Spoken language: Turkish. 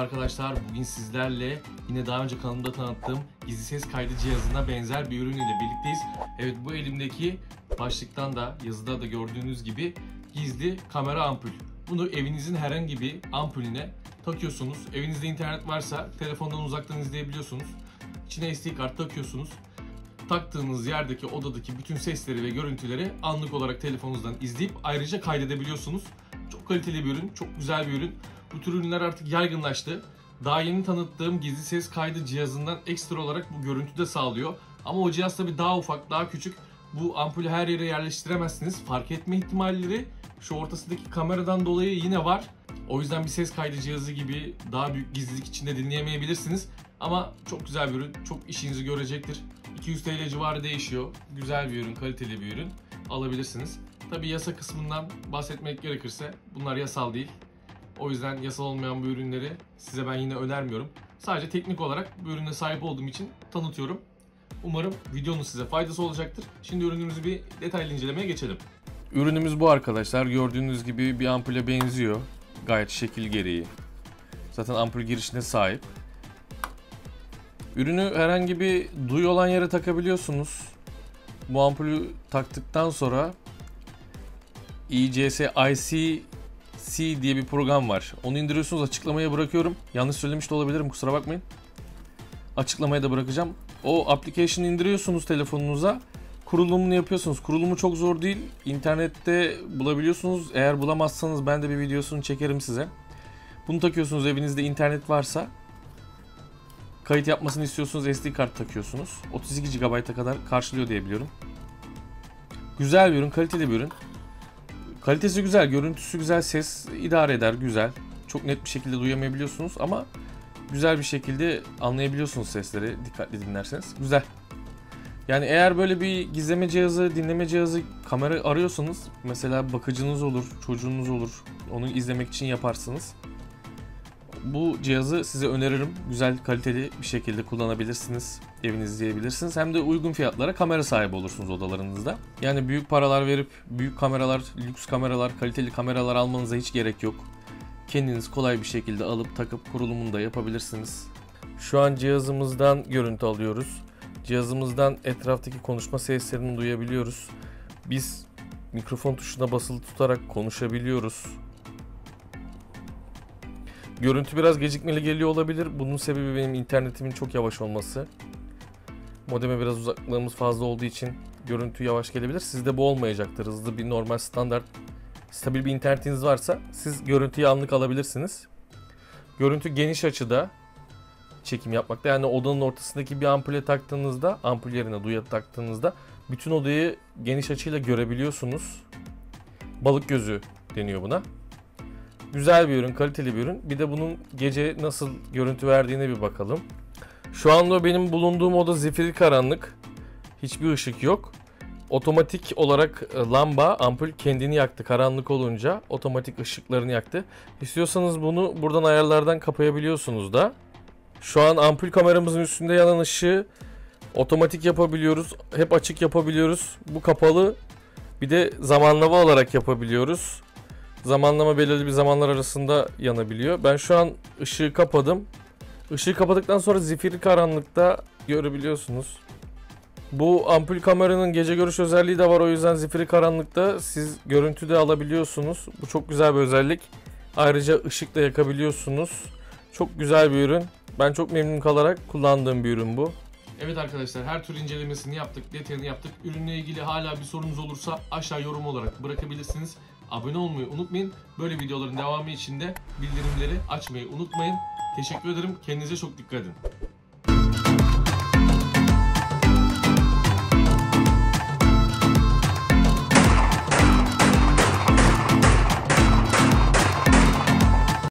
arkadaşlar. Bugün sizlerle yine daha önce kanalımda tanıttığım gizli ses kaydı cihazına benzer bir ürün ile birlikteyiz. Evet bu elimdeki başlıktan da yazıda da gördüğünüz gibi gizli kamera ampul. Bunu evinizin herhangi bir ampulüne takıyorsunuz. Evinizde internet varsa telefondan uzaktan izleyebiliyorsunuz. İçine SD kart takıyorsunuz. Taktığınız yerdeki odadaki bütün sesleri ve görüntüleri anlık olarak telefonunuzdan izleyip ayrıca kaydedebiliyorsunuz. Çok kaliteli bir ürün, çok güzel bir ürün. Bu tür ürünler artık yaygınlaştı. Daha yeni tanıttığım gizli ses kaydı cihazından ekstra olarak bu görüntü de sağlıyor. Ama o cihaz tabii daha ufak, daha küçük. Bu ampulü her yere yerleştiremezsiniz. Fark etme ihtimalleri şu ortasındaki kameradan dolayı yine var. O yüzden bir ses kaydı cihazı gibi daha büyük gizlilik içinde dinleyemeyebilirsiniz. Ama çok güzel bir ürün, çok işinizi görecektir. 200 TL civarı değişiyor. Güzel bir ürün, kaliteli bir ürün alabilirsiniz. Tabi yasa kısmından bahsetmek gerekirse bunlar yasal değil. O yüzden yasal olmayan bu ürünleri size ben yine önermiyorum. Sadece teknik olarak bu ürüne sahip olduğum için tanıtıyorum. Umarım videonun size faydası olacaktır. Şimdi ürünümüzü bir detaylı incelemeye geçelim. Ürünümüz bu arkadaşlar. Gördüğünüz gibi bir ampule benziyor. Gayet şekil gereği. Zaten ampul girişine sahip. Ürünü herhangi bir duyu olan yere takabiliyorsunuz. Bu ampulü taktıktan sonra ICS IC C diye bir program var. Onu indiriyorsunuz açıklamaya bırakıyorum. Yanlış söylemiş de olabilirim kusura bakmayın. Açıklamaya da bırakacağım. O application'ı indiriyorsunuz telefonunuza. Kurulumunu yapıyorsunuz. Kurulumu çok zor değil. İnternette bulabiliyorsunuz. Eğer bulamazsanız ben de bir videosunu çekerim size. Bunu takıyorsunuz evinizde internet varsa. Kayıt yapmasını istiyorsunuz SD kart takıyorsunuz. 32 GB'a kadar karşılıyor diye biliyorum. Güzel bir ürün, kaliteli bir ürün. Kalitesi güzel, görüntüsü güzel, ses idare eder, güzel. Çok net bir şekilde duyamayabiliyorsunuz ama güzel bir şekilde anlayabiliyorsunuz sesleri dikkatli dinlerseniz. Güzel. Yani eğer böyle bir gizleme cihazı, dinleme cihazı, kamera arıyorsanız mesela bakıcınız olur, çocuğunuz olur. Onu izlemek için yaparsınız. Bu cihazı size öneririm. Güzel, kaliteli bir şekilde kullanabilirsiniz. Evinizde izleyebilirsiniz. Hem de uygun fiyatlara kamera sahibi olursunuz odalarınızda. Yani büyük paralar verip büyük kameralar, lüks kameralar, kaliteli kameralar almanıza hiç gerek yok. Kendiniz kolay bir şekilde alıp takıp kurulumunu da yapabilirsiniz. Şu an cihazımızdan görüntü alıyoruz. Cihazımızdan etraftaki konuşma seslerini duyabiliyoruz. Biz mikrofon tuşuna basılı tutarak konuşabiliyoruz. Görüntü biraz gecikmeli geliyor olabilir. Bunun sebebi benim internetimin çok yavaş olması. Modeme biraz uzaklığımız fazla olduğu için görüntü yavaş gelebilir. Sizde bu olmayacaktır. Hızlı bir normal standart stabil bir internetiniz varsa siz görüntüyü anlık alabilirsiniz. Görüntü geniş açıda çekim yapmakta. Yani odanın ortasındaki bir ampule taktığınızda, ampul yerine duya taktığınızda bütün odayı geniş açıyla görebiliyorsunuz. Balık gözü deniyor buna. Güzel bir ürün, kaliteli bir ürün. Bir de bunun gece nasıl görüntü verdiğine bir bakalım. Şu anda benim bulunduğum oda zifiri karanlık. Hiçbir ışık yok. Otomatik olarak e, lamba, ampul kendini yaktı. Karanlık olunca otomatik ışıklarını yaktı. İstiyorsanız bunu buradan ayarlardan kapayabiliyorsunuz da. Şu an ampul kameramızın üstünde yanan ışığı otomatik yapabiliyoruz. Hep açık yapabiliyoruz. Bu kapalı. Bir de zamanlama olarak yapabiliyoruz. Zamanlama belirli bir zamanlar arasında yanabiliyor. Ben şu an ışığı kapadım. Işığı kapadıktan sonra zifiri karanlıkta görebiliyorsunuz. Bu ampul kameranın gece görüş özelliği de var o yüzden zifiri karanlıkta siz görüntü de alabiliyorsunuz. Bu çok güzel bir özellik. Ayrıca ışık da yakabiliyorsunuz. Çok güzel bir ürün. Ben çok memnun kalarak kullandığım bir ürün bu. Evet arkadaşlar her tür incelemesini yaptık, detayını yaptık. Ürünle ilgili hala bir sorunuz olursa aşağı yorum olarak bırakabilirsiniz. Abone olmayı unutmayın. Böyle videoların devamı için de bildirimleri açmayı unutmayın. Teşekkür ederim. Kendinize çok dikkat edin.